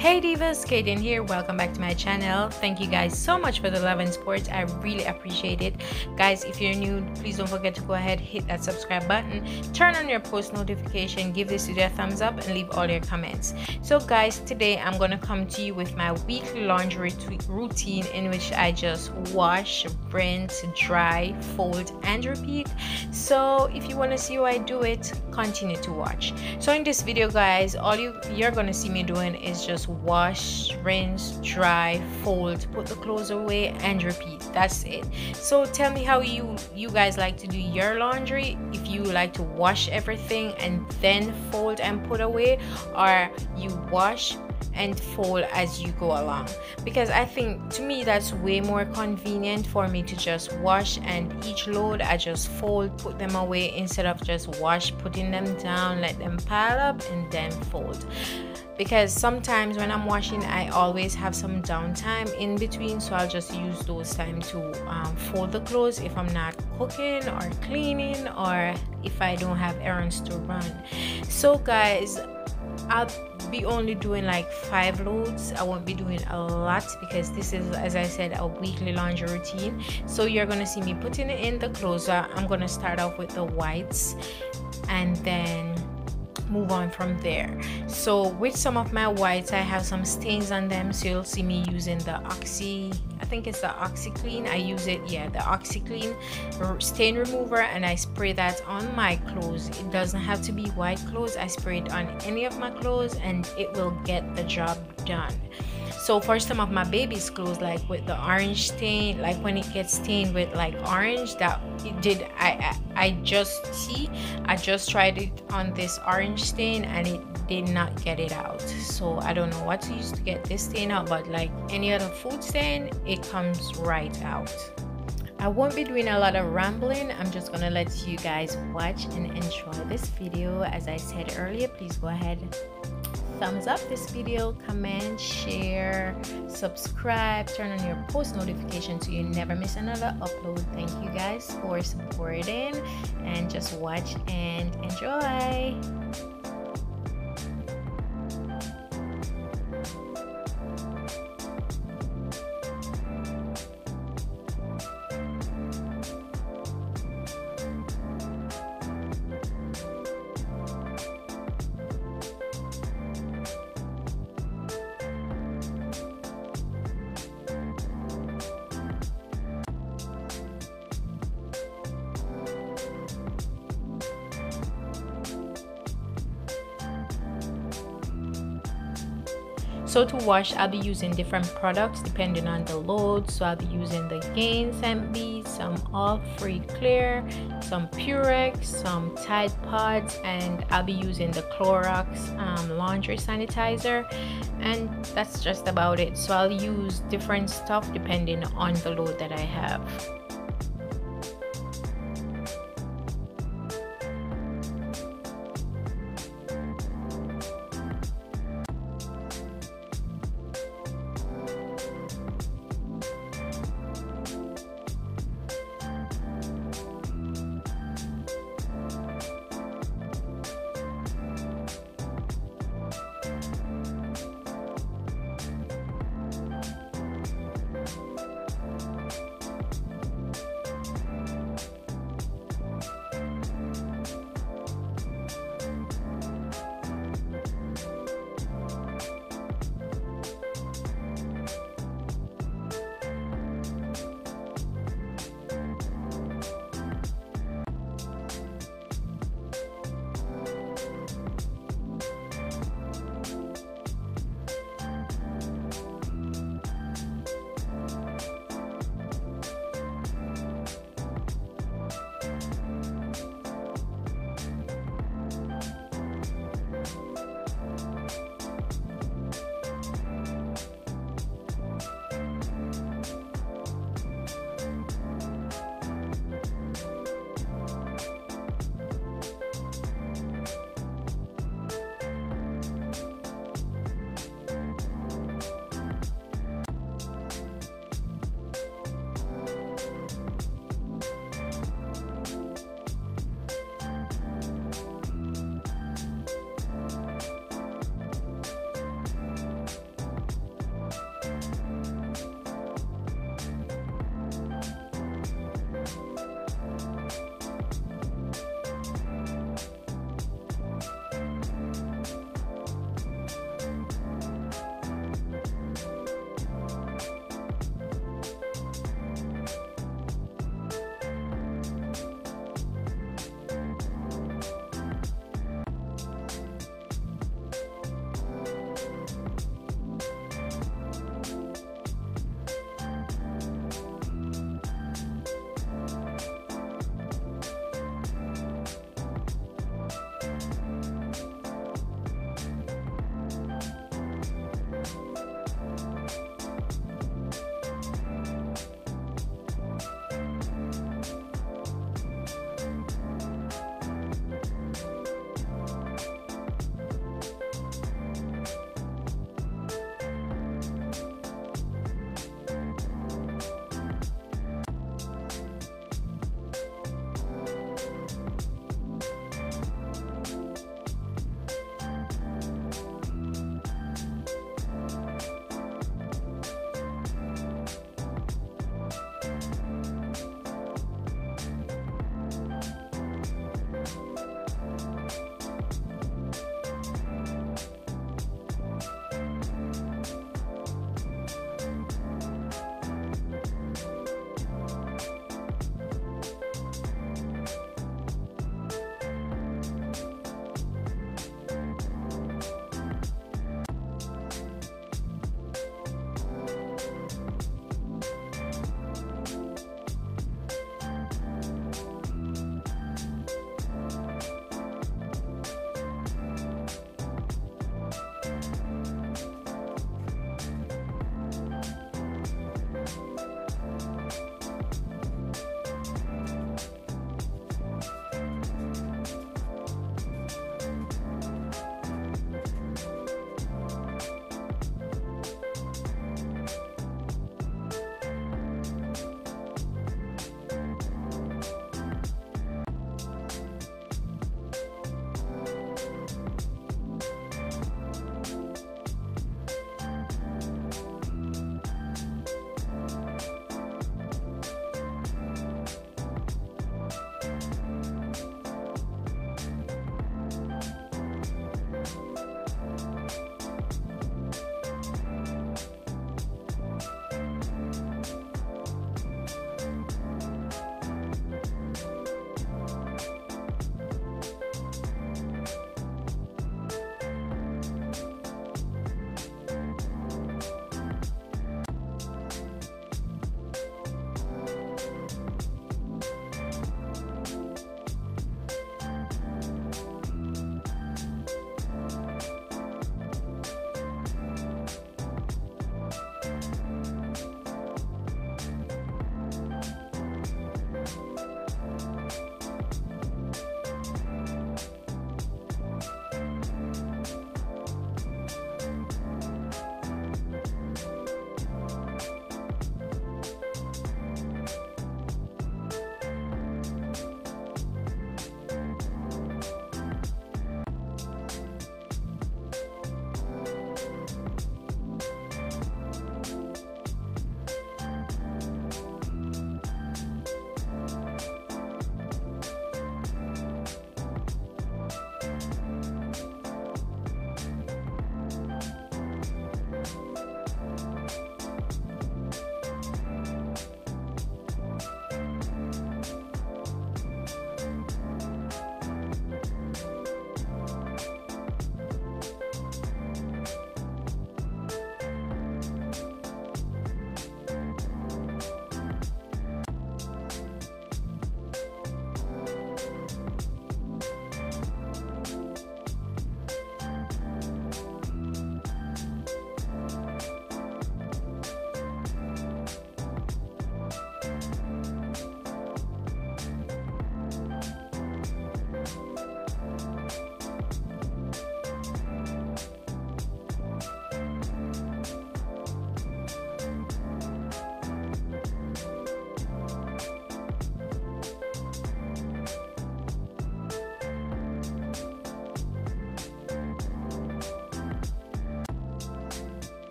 Hey divas, Kaden here. Welcome back to my channel. Thank you guys so much for the love and support. I really appreciate it. Guys, if you're new, please don't forget to go ahead, hit that subscribe button, turn on your post notification, give this video a thumbs up, and leave all your comments. So guys, today I'm gonna come to you with my weekly laundry routine in which I just wash, rinse, dry, fold, and repeat. So if you wanna see how I do it, continue to watch. So in this video, guys, all you you're gonna see me doing is just wash rinse dry fold put the clothes away and repeat. That's it. So tell me how you you guys like to do your laundry. If you like to wash everything and then fold and put away or you wash and fold as you go along. Because I think to me that's way more convenient for me to just wash and each load I just fold put them away instead of just wash putting them down let them pile up and then fold. Because sometimes when I'm washing I always have some downtime in between so I'll just use those time to um, fold the clothes if I'm not cooking or cleaning or if I don't have errands to run. So guys I'll be only doing like five loads. I won't be doing a lot because this is as i said a weekly laundry routine. So you're gonna see me putting it in the closer. I'm gonna start off with the whites and then move on from there. So with some of my whites i have some stains on them so you'll see me using the oxy i think it's the oxiclean i use it yeah the oxiclean stain remover and i spray that on my clothes. It doesn't have to be white clothes. I spray it on any of my clothes and it will get the job done so for some of my baby's clothes like with the orange stain like when it gets stained with like orange that it did I, I i just see i just tried it on this orange stain and it did not get it out so i don't know what to use to get this stain out but like any other food stain it comes right out I won't be doing a lot of rambling. I'm just gonna let you guys watch and enjoy this video. As I said earlier, please go ahead thumbs up this video, comment, share, subscribe, turn on your post notifications so you never miss another upload. Thank you guys for supporting and just watch and enjoy. So to wash i'll be using different products depending on the load. So i'll be using the gain beads some all free clear some purex some tide pods and i'll be using the clorox um, laundry sanitizer. And that's just about it. So i'll use different stuff depending on the load that i have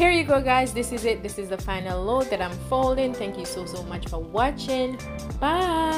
here you go guys. This is it. This is the final load that i'm folding. Thank you so so much for watching. Bye